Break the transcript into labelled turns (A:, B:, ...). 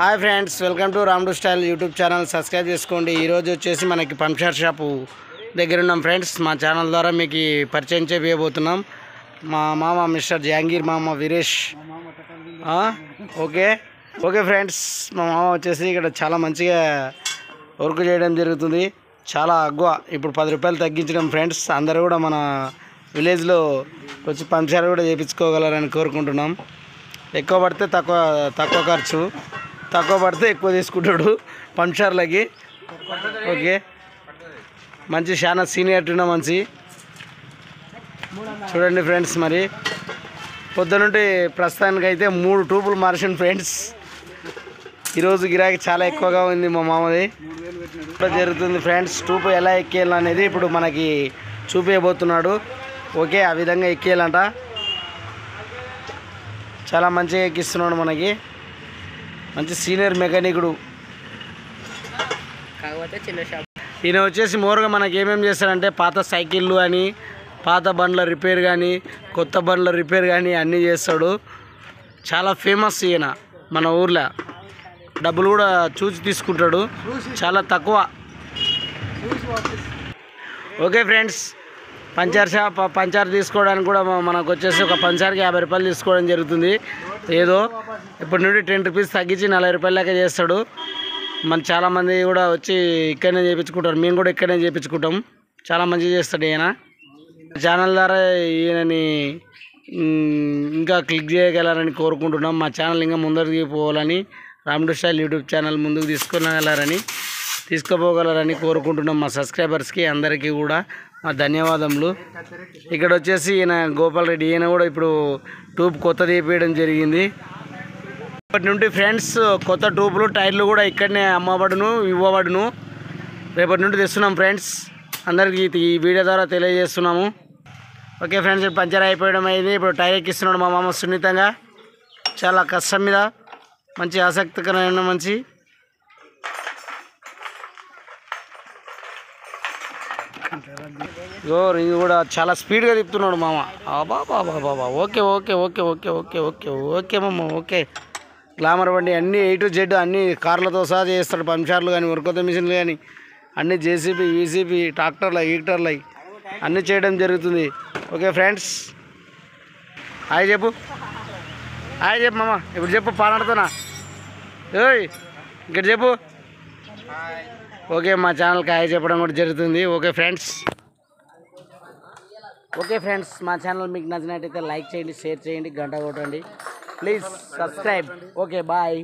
A: Hi friends welcome to Ramdu style YouTube channel. Subscribe చేసుకోండి. ఈరోజు వచ్చేసి మనకి పంచర్ షాపు దగ్గర ఉన్నాం ఫ్రెండ్స్. మా ఛానల్ ద్వారా మీకు పరిచయం చేయబోతున్నాం. మా మామ మిస్టర్ జహాంగీర్ మామ వీరేష్. ఓకే. ఓకే ఫ్రెండ్స్ మా మామ వచ్చేసి ఇక్కడ చాలా మంచిగా వర్క్ చేయడం జరుగుతుంది. చాలా అగ్గువ. ఇప్పుడు పది రూపాయలు తగ్గించడం ఫ్రెండ్స్. అందరూ కూడా మన విలేజ్లో వచ్చి పంచర్ కూడా చేయించుకోగలరని కోరుకుంటున్నాం. ఎక్కువ పడితే తక్కువ తక్కువ ఖర్చు. తక్కువ పడితే ఎక్కువ తీసుకుంటాడు పంచర్లకి. ఓకే. మంచి చాలా సీనియర్ ఉన్న మంచి. చూడండి ఫ్రెండ్స్ మరి. పొద్దునుండి ప్రస్తుతానికి అయితే మూడు టూపులు మార్చిన ఫ్రెండ్స్. ఈరోజు గిరాకీ చాలా ఎక్కువగా ఉంది మా మామది. ఇప్పుడు జరుగుతుంది ఫ్రెండ్స్. టూపు ఎలా ఎక్కేయాలి అనేది ఇప్పుడు మనకి చూపించబోతున్నాడు ఓకే ఆ విధంగా ఎక్కేయాలంట. చాలా మంచిగా ఎక్కిస్తున్నాడు మనకి. మంచి సీనియర్ మెకానికుడు.
B: కాకపోతే చిన్న షాప్.
A: ఈయన వచ్చేసి మోరుగా మనకి ఏమేమి చేస్తాడంటే పాత సైకిళ్ళు అని పాత బండ్ల రిపేర్ కానీ కొత్త బండ్ల రిపేర్ కానీ అన్నీ చేస్తాడు. చాలా ఫేమస్ ఈయన మన ఊర్లో. డబ్బులు కూడా చూసి తీసుకుంటాడు. చాలా తక్కువ. Okay friends puncture shop puncture తీసుకోవడానికి కూడా మనకు వచ్చేసి ఒక పంచర్కి యాభై రూపాయలు తీసుకోవడం జరుగుతుంది. ఏదో ఇప్పటి నుండి టెన్ రూపీస్ తగ్గించి నలభై రూపాయల లెక్క చేస్తాడు. మన చాలామంది కూడా వచ్చి ఇక్కడనే చేయించుకుంటారు మేము కూడా ఇక్కడనే చేయించుకుంటాం చాలా మంచిగా చేస్తాడు ఈయన. ఛానల్ ద్వారా ఈయనని ఇంకా క్లిక్ చేయగలరని కోరుకుంటున్నాం. మా ఛానల్ ఇంకా ముందరికి పోవాలని రామ్డు స్టైల్ యూట్యూబ్ ఛానల్ ముందుకు తీసుకునగలరని తీసుకుపోగలరని కోరుకుంటున్నాం మా సబ్స్క్రైబర్స్కి అందరికీ కూడా. ధన్యవాదములు. ఇక్కడ వచ్చేసి ఈయన గోపాల్ రెడ్డి ఈయన కూడా ఇప్పుడు ట్యూబ్ కొత్త తీపియడం జరిగింది. ఇప్పటి నుండి ఫ్రెండ్స్ కొత్త ట్యూబ్లు టైర్లు కూడా ఇక్కడనే అమ్మబడును ఇవ్వబడును. రేపటి నుండి తెస్తున్నాం ఫ్రెండ్స్. అందరికీ ఈ వీడియో ద్వారా తెలియజేస్తున్నాము. ఓకే ఫ్రెండ్స్ పంచర్ అయిపోయడం అయింది. ఇప్పుడు టైర్ ఎక్కిస్తున్నాడు మా మామ సున్నితంగా. చాలా కష్టం మీద మంచి ఆసక్తికరమైన మంచి ఇగో రింగ్ కూడా చాలా స్పీడ్గా తిప్పుతున్నాడు మామ. బాబా బాబా బాబా okay okay okay okay okay okay okay మామ ఓకే. గ్లామర్ బండి అన్నీ ఏ టు జెడ్ అన్ని కార్లతో సహా చేస్తాడు. పంచార్లు కానీ వర్కొత్త మిషన్లు కానీ అన్ని జేసీబీ ఈసీబీ ట్రాక్టర్లు హీటర్లు అన్నీ చేయడం జరుగుతుంది. Okay friends. హాయ్ చెప్పు. హాయ్ చెప్పు మామ. ఇప్పుడు చెప్పు పాడాడుతున్నా. ఏయ్ ఇక్కడ చెప్పు. ఓకే మా ఛానల్కి హాయ్ చెప్పడం కూడా జరుగుతుంది. Okay friends. ఓకే ఫ్రెండ్స్ మా ఛానల్ మీకు నచ్చినట్టయితే లైక్ చేయండి షేర్ చేయండి గంట కొట్టండి. Please subscribe. Okay bye.